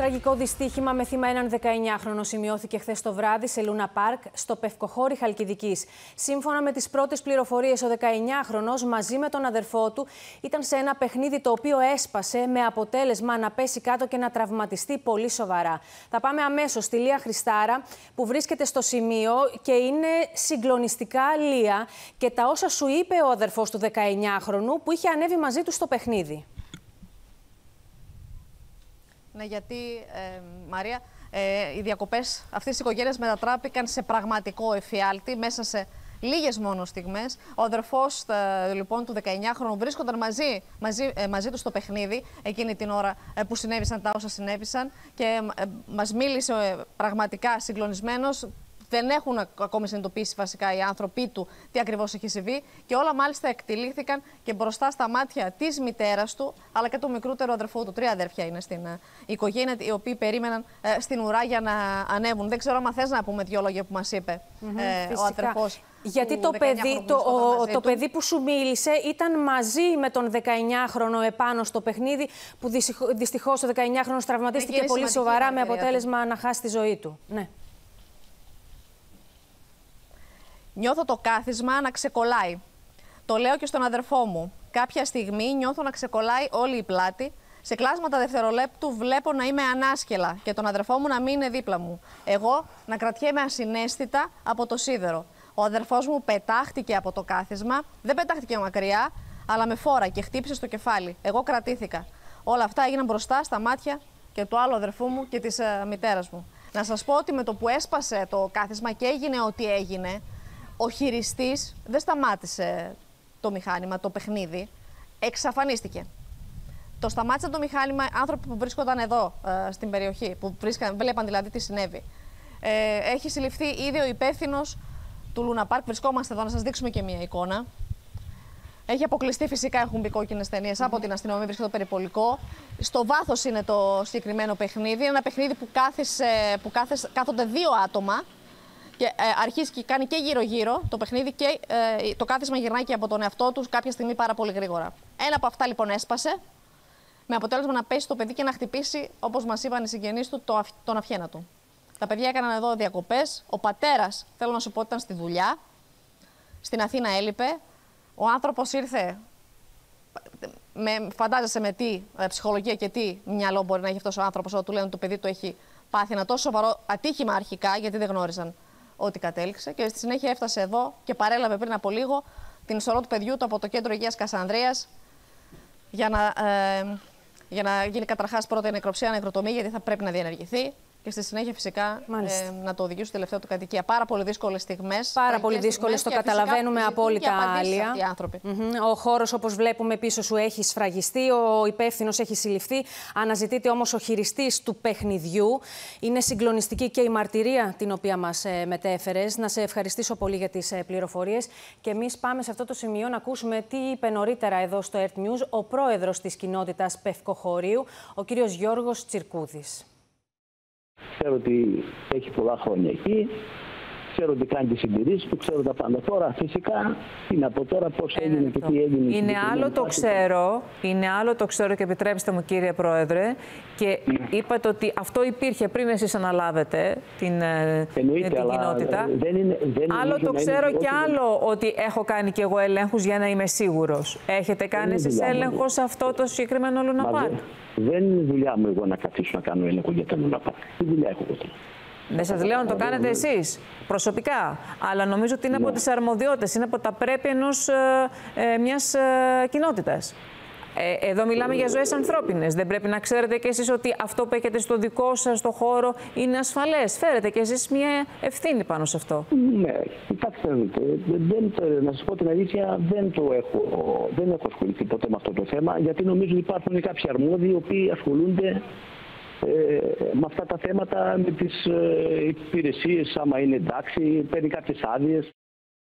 Τραγικό δυστύχημα με θύμα έναν 19χρονο σημειώθηκε χθες το βράδυ σε Λούνα Πάρκ, στο Πευκοχώρι Χαλκιδικής. Σύμφωνα με τις πρώτες πληροφορίες, ο 19χρονο μαζί με τον αδερφό του ήταν σε ένα παιχνίδι το οποίο έσπασε με αποτέλεσμα να πέσει κάτω και να τραυματιστεί πολύ σοβαρά. Θα πάμε αμέσως στη Λία Χριστάρα που βρίσκεται στο σημείο και είναι συγκλονιστικά Λία και τα όσα σου είπε ο αδερφός του 19χρονου που είχε ανέβει μαζί του στο παιχνίδι. Ναι, γιατί, ε, Μαρία, ε, οι διακοπές αυτής της οικογένειας μετατράπηκαν σε πραγματικό εφιάλτη μέσα σε λίγες μόνο στιγμές. Ο αδερφός ε, λοιπόν, του 19χρονου βρίσκονταν μαζί, μαζί, ε, μαζί του στο παιχνίδι εκείνη την ώρα ε, που συνέβησαν τα όσα συνέβησαν και μας μίλησε πραγματικά συγκλονισμένος δεν έχουν ακόμη συνειδητοποιήσει βασικά οι άνθρωποι του τι ακριβώς έχει συμβεί. Και όλα μάλιστα εκτελήθηκαν και μπροστά στα μάτια της μητέρας του, αλλά και του μικρότερου αδερφού του. Τρία αδέρφια είναι στην uh, οικογένεια, οι οποίοι περίμεναν uh, στην ουρά για να ανέβουν. Δεν ξέρω αν θες να πούμε δύο λόγια που μας είπε mm -hmm, ε, ο αδερφός. Γιατί το παιδί, το, το παιδί που σου μίλησε ήταν μαζί με τον 19χρονο επάνω στο παιχνίδι, που δυστυχώς ο 19χρονο τραυματίστηκε πολύ σοβαρά με αποτέλεσμα να χάσει τη ζωή του. Ναι. Νιώθω το κάθισμα να ξεκολλάει. Το λέω και στον αδερφό μου. Κάποια στιγμή νιώθω να ξεκολλάει όλη η πλάτη. Σε κλάσματα δευτερολέπτου βλέπω να είμαι ανάσκελα και τον αδερφό μου να μην είναι δίπλα μου. Εγώ να κρατιέμαι ασυναίσθητα από το σίδερο. Ο αδερφός μου πετάχτηκε από το κάθισμα. Δεν πετάχτηκε μακριά, αλλά με φόρα και χτύπησε στο κεφάλι. Εγώ κρατήθηκα. Όλα αυτά έγιναν μπροστά στα μάτια και του άλλου αδερφού μου και της uh, μητέρας μου. Να σας πω ότι με το που έσπασε το κάθισμα και έγινε ό,τι έγινε, ο χειριστής δεν σταμάτησε το μηχάνημα, το παιχνίδι. Εξαφανίστηκε. Το σταμάτησε το μηχάνημα άνθρωποι που βρίσκονταν εδώ ε, στην περιοχή, που βρίσκαν, βλέπαν δηλαδή τι συνέβη. Ε, έχει συλληφθεί ήδη ο υπεύθυνος του Λούνα Πάρκ. Βρισκόμαστε εδώ να σας δείξουμε και μία εικόνα. Έχει αποκλειστεί φυσικά, έχουν μπει κόκκινες ταινίες από την αστυνομία, βρίσκεται το περιπολικό. Στο βάθος είναι το συγκεκριμένο παιχνίδι. Ένα παιχνίδι που, κάθισε, που κάθονται δύο άτομα και ε, αρχίζει και κάνει και γύρω-γύρω το παιχνίδι και ε, το κάθισμα γυρνάει και από τον εαυτό τους κάποια στιγμή πάρα πολύ γρήγορα. Ένα από αυτά λοιπόν έσπασε, με αποτέλεσμα να πέσει το παιδί και να χτυπήσει, όπως μας είπαν οι συγγενείς του, το, τον αυχένα του. Τα παιδιά έκαναν εδώ διακοπές. Ο πατέρας, θέλω να σου πω, ήταν στη δουλειά. Στην Αθήνα έλειπε. Ο άνθρωπος ήρθε. Με, φαντάζεσαι με τι ε, ψυχολογία και τι μυαλό μπορεί να έχει αυτός ο άνθρωπος όταν του λένε ότι το παιδί του έχει πάθει ένα τόσο σοβαρό ατύχημα αρχικά, γιατί δεν γνώριζαν ό,τι κατέληξε και στη συνέχεια έφτασε εδώ και παρέλαβε πριν από λίγο την ισορρό του παιδιού του από το κέντρο υγείας Κασανδρίας για να, ε, για να γίνει καταρχάς πρώτα η νεκροψία, νεκροτομή, γιατί θα πρέπει να διενεργηθεί και στη συνέχεια φυσικά ε, να το οδηγήσουν τελευταίο του κατοικία. Πάρα πολύ δύσκολες στιγμές. Πάρα πολύ δύσκολες, το καταλαβαίνουμε απόλυτα, Άλια. άνθρωποι. Ο χώρος, όπως βλέπουμε πίσω σου, έχει σφραγιστεί. Ο υπεύθυνος έχει συλληφθεί. Αναζητείται όμως ο χειριστής του παιχνιδιού. Είναι συγκλονιστική και η μαρτυρία την οποία μας ε, μετέφερες. Να σε ευχαριστήσω πολύ για τις ε, πληροφορίες. Και εμείς πάμε σε αυτό το σημείο να ακούσουμε τι είπε νωρίτερα εδώ στο Earth News ο πρόεδρος της κοινότητας Πευκοχωρίου, ο κύριος Γιώργος Τσιρκούδης. Ξέρω ότι έχει πολλά χρόνια εκεί. Ξέρω ότι κάνει τις συντηρήσεις του, ξέρω τα πάντα. Τώρα, φυσικά, τι να πω τώρα, πώς έγινε και τι έγινε. Είναι άλλο το ξέρω, είναι άλλο το ξέρω και επιτρέψτε μου, κύριε Πρόεδρε. Και ναι. είπατε ότι αυτό υπήρχε πριν εσείς αναλάβετε την, ε, Εννοείται, την κοινότητα. Δεν είναι, δεν άλλο το ξέρω και άλλο ότι έχω κάνει και εγώ ελέγχους για να είμαι σίγουρος. Έχετε κάνει εσείς έλεγχος σε αυτό το συγκεκριμένο Λουναπάρ. Δεν είναι δουλειά μου εγώ να καθίσω να κάνω έλεγχο για τα Λουναπάρ. Τι δουλειά έχω εγώ. Δεν σας λέω να το κάνετε εσείς προσωπικά. Αλλά νομίζω ότι είναι από ναι. τις αρμοδιότητες, είναι από τα πρέπει ενός ε, ε, μιας ε, κοινότητας. Ε, εδώ μιλάμε για ζωές ανθρώπινες. Δεν πρέπει να ξέρετε κι εσείς ότι αυτό που έχετε στο δικό σας το χώρο είναι ασφαλές. Φέρετε κι εσείς μια ευθύνη πάνω σε αυτό. Ναι, κοιτάξτε, δεν, να σας πω την αλήθεια, δεν, το έχω, δεν έχω ασχοληθεί ποτέ με αυτό το θέμα, γιατί νομίζω υπάρχουν κάποιοι αρμόδιοι οι οποίοι ασχολούνται ε, με αυτά τα θέματα, με τις ε, υπηρεσίες, άμα είναι εντάξει, παίρνει κάποιες άδειες.